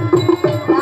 Thank you.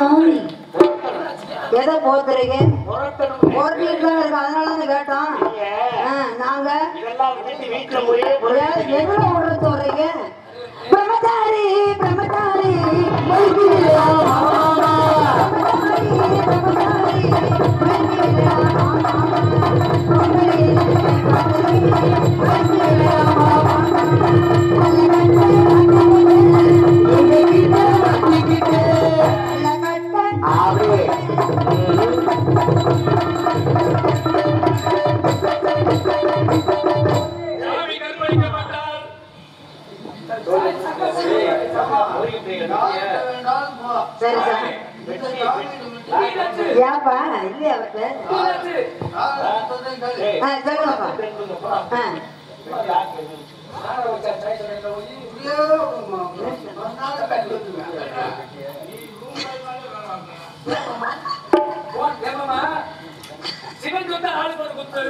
சாமி எதை போத்துறீங்க தான் இருக்கு அதனால தான் கேட்டோம். ஆ, நாங்க எவ்வளோ விடுறது சொல்றீங்க பிரம்மச்சாரி பிரம்மச்சாரி சிவன் சொந்த குத்து.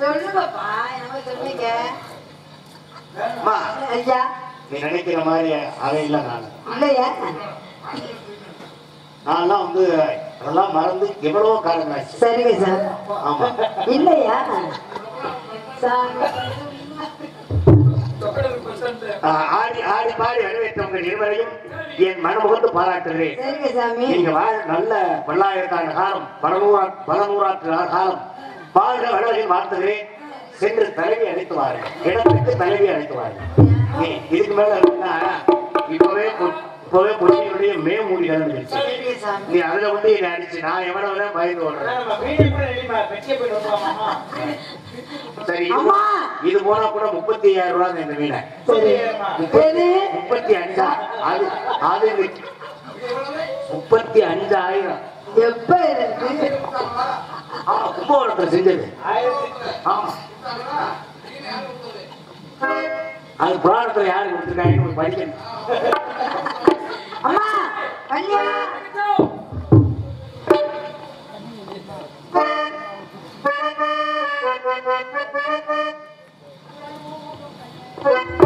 சொல்லுங்க ஐயா நீ நினைக்கிற மாதிரி அவன் இல்லை நான். இல்லையா? நான்லாம் வந்து அதெல்லாம் மறந்து எவ்வளவோ ஆச்சு. சரிங்க சார். ஆமா. இல்லையா? ஆடி ஆடி பாடி வரவேற்ற உங்கள் இருவரையும் என் மனமுகந்து பாராட்டுகிறேன். நீங்க வாழ் நல்ல பல்லாயிரக்கான காலம் பல நூறா பல நூறாற்று காலம் வாழ்க வளர்களில் வாழ்த்துகிறேன். சென்று தலைவி அழைத்து வாருங்கள் இடத்துக்கு தலைவி அழைத்து வாருங்கள் நீ இதுக்கு மேல இருந்தா இப்பவே இப்பவே பொன்னியினுடைய மே மூடி சாமி. நீ அதுல வந்து என்னை அடிச்சு நான் எவ்வளவு பயந்து ஓடுறேன். சரி. இது போனா கூட முப்பத்தி ஐயாயிரம் ரூபாய் இந்த மீனை முப்பத்தி அஞ்சா அது அது முப்பத்தி அஞ்சாயிரம். எப்ப இருந்து ஆமா கும்பகோணத்துல செஞ்சது அது புராணத்துல யாரு கொடுத்துருக்காங்கன்னு படிக்கணும் Thank you.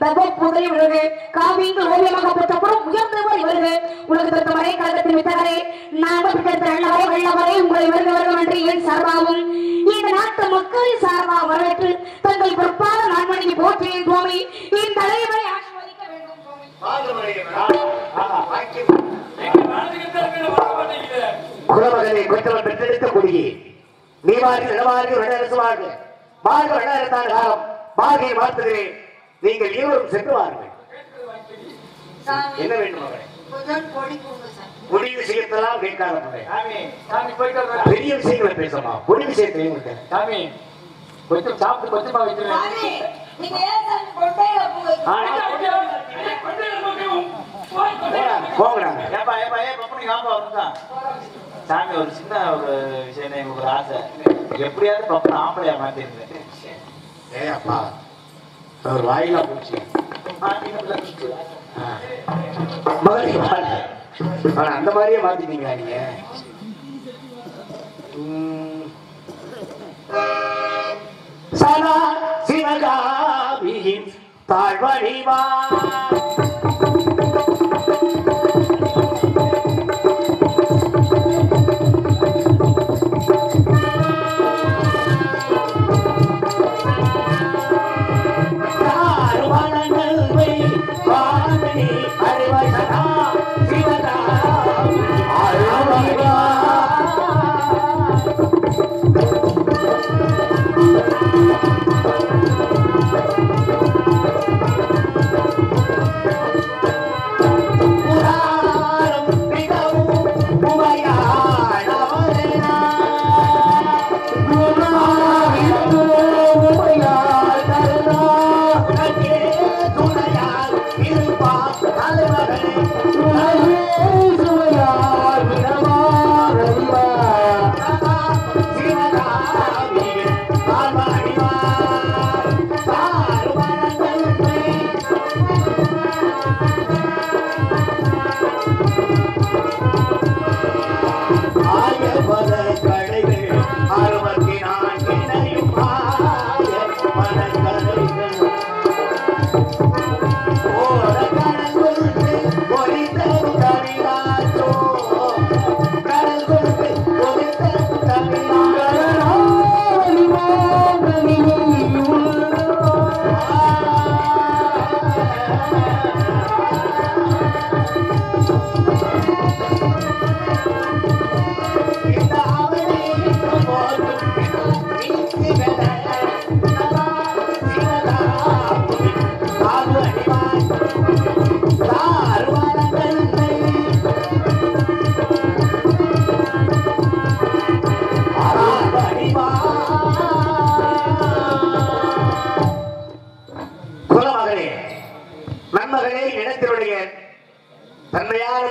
புதரை விழுக காவியங்கள் ஓவியமாக பெற்றப்புறம் உயர்ந்தவர் வருக உலகத்திற்கு வரை கழகத்தின் வித்தகரே நாங்கள் பிடித்த நல்லவரை வெள்ளவரை உங்களை வருக என்று என் சார்பாகவும். இந்த நாட்டு மக்களின் சார்பாக வரவேற்று தங்கள் பொறுப்பான நான்மணிக்கு போற்றிய சுவாமி தலைவரை ஆசிர்வதிக்க வேண்டும் குலமகனை கொற்றவன் பெற்றெடுத்த கொடியே நீ வாரி நிலவாரி வடரசு வாழ்க. வாழ்க காலம் வாழ்கையை வாழ்த்துகிறேன். நீங்கள் இருவரும் சென்று வாருங்கள். என்ன வேண்டும் பொடி விஷயத்தெல்லாம் கேட்காத பெரிய விஷயங்களை பேசமா பொடி விஷயத்தையும் சாமி கொஞ்சம் சாப்பிட்டு கொஞ்சமா ஏப்பா ஏப்பா சாமி ஒரு சின்ன ஒரு விஷயம் ஒரு ஆசை. எப்படியாவது பப்பனை ஆம்பளையா மாத்திருந்தேன் ஏ அப்பா. அவர் வாயிலா போச்சு மகனே அந்த மாதிரியே மாத்திட்டீங்களா நீங்க? சதா சிவகாமியின் தாழ்வழிவா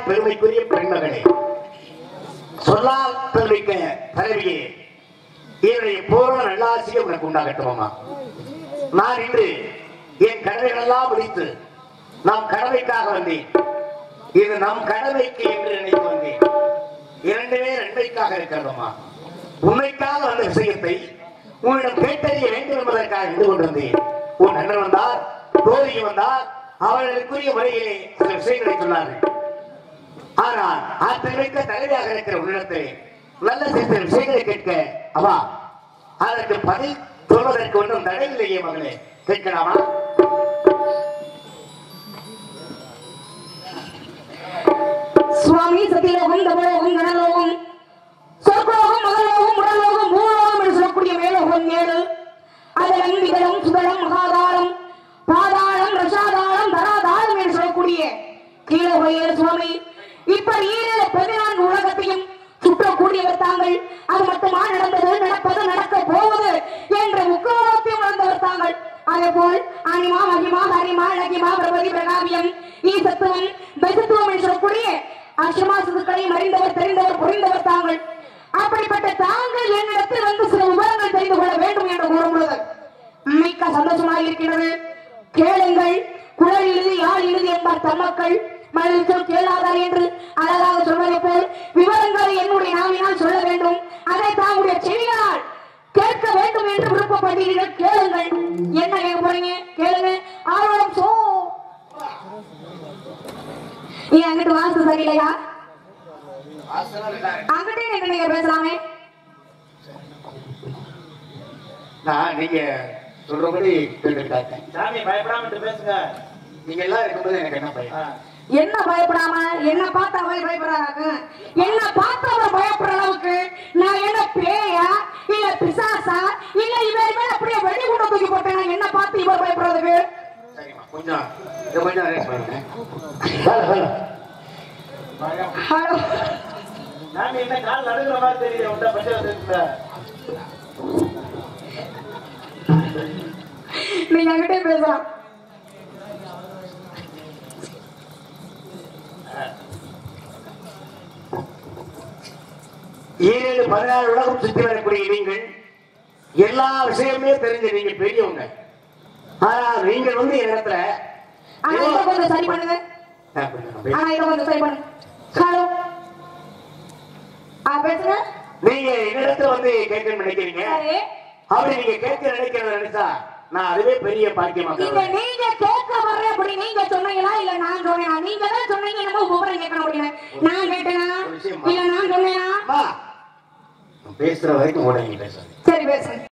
பெருமைக்குரிய பெண்மகளே சொல்லால் பெருமைக்க தலைவியே என்னுடைய பூர்ண நல்லாசியம் உனக்கு உண்டாகட்டுமா நான் இன்று என் கடமைகளெல்லாம் முடித்து நாம் கடமைக்காக வந்தேன். இது நம் கடமைக்கு என்று நினைத்து வந்தேன். இரண்டுமே நன்மைக்காக இருக்கிறதுமா உண்மைக்காக வந்த விஷயத்தை உன்னிடம் கேட்டறிய வேண்டும் என்பதற்காக நின்று கொண்டிருந்தேன். உன் அண்ணன் வந்தார் தோழி வந்தார் அவர்களுக்குரிய முறையிலே சில விஷயங்களை சொன்னார்கள். ஆனால் ஆற்றமிக்க தலைவியாக இருக்கிற உள்ளத்தை நல்ல சில விஷயங்களை கேட்க அவா அதற்கு பதில் சொல்வதற்கு ஒன்றும் தடையில்லையே மகளே. கேட்கலாமா? சுவாமி சத்தியலோகம் தபலோகம் கணலோகம் சொர்க்கலோகம் மகலோகம் உடலோகம் பூலோகம் என்று சொல்லக்கூடிய மேலோகம் ஏழு. அதிலும் விகலம் சுதலம் மகாதாரம் பாதாளம் ரசாதாளம் தராதாரம் என்று சொல்லக்கூடிய கீழோக ஏழு சுவாமி. இப்ப ஈரல பதினான்கு உலகத்தையும் சுற்றக்கூடியவர் தாங்கள். அது மட்டுமா நடந்தது? நடப்பது நடக்க போவது என்ற முக்கியத்தையும் உணர்ந்தவர் தாங்கள். அதே போல் அனிமா மகிமா ஹரிமா லகிமா பிரபதி பிரகாவியம் ஈசத்துவம் பெசத்துவம் என்று சொல்லக்கூடிய அஷ்டமா சிதுக்களையும் அறிந்தவர் தெரிந்தவர் புரிந்தவர் தாங்கள். அப்படிப்பட்ட தாங்கள் என்னிடத்தில் வந்து சில விவரங்கள் தெரிந்து கொள்ள வேண்டும் என்று கூறும் பொழுது மிக்க சந்தோஷமாக இருக்கிறது. கேளுங்கள். குழல் இழுது யாழ் இழுது என்பார் தம்மக்கள். மனதில் கேளாதார் என்று அழகாக சொல்வதை போல் விவரங்களை என்னுடைய நாவினால் சொல்ல வேண்டும். அதை தாங்களுடைய செவியால் கேட்க வேண்டும் என்று விருப்பப்படும் பட்டியலில் கேளுங்கள். என்ன கேட்க போறீங்க? கேளுங்க. ஆர்வம் சோ. நீ அங்கிட்டு வாசு சரியில்லையா அங்கிட்டே நின்று நீங்க பேசலாமே. நான் நீங்க சொல்றபடி கேட்டுக்கிட்டாங்க சாமி பயப்படாம பேசுங்க. நீங்க எல்லாம் இருக்கும்போது எனக்கு என்ன பயம். என்ன பயப்படாம? என்ன பார்த்து அவர் பயப்படுறாங்க? என்ன பார்த்து அவர் பயப்படுற அளவுக்கு நான் என்ன பேயா? இல்ல பிசாசா? இல்ல இவர் மேல அப்படியே வெடி கூட தூக்கி போட்டேனா என்ன பார்த்து இவர் பயப்படுறதுக்கு? கொஞ்சம் கொஞ்சம் பண்ணுங்க ஹலோ. என்ன கால் நடுங்கிற மாதிரி தெரியுது இருக்குல்ல நீங்க அங்கிட்டே பேசலாம். ஏழு பதினாறு உலகம் சுற்றி வரக்கூடிய நீங்கள் எல்லா விஷயமே தெரிஞ்ச நீங்க பெரியவங்க. ஆனா நீங்கள் வந்து இதை கொஞ்சம் சரி பண்ணுங்க. கொஞ்சம் சரி பண்ணுங்க. ஹலோ. பேசுங்க. நீங்க என்னிடத்துல வந்து கேட்கணும்னு நினைக்கிறீங்க. அப்படி நீங்க கேட்க நினைக்கிறத நினைச்சா நான் அதுவே பெரிய பாக்கியமா கருதுறேன். நீங்க கேட்க வர்ற அப்படி நீங்க சொன்னீங்களா? இல்ல நான் சொன்னேனா? நீங்க தான் சொன்னீங்க என்னமோ விவரம் கேட்கணும் அப்படின்னு. நான் கேட்டேனா? இல்ல நான் சொன்னேனா? பேசுற வரைக்கும் கூட பேசுறேன் சரி பேசுறேன்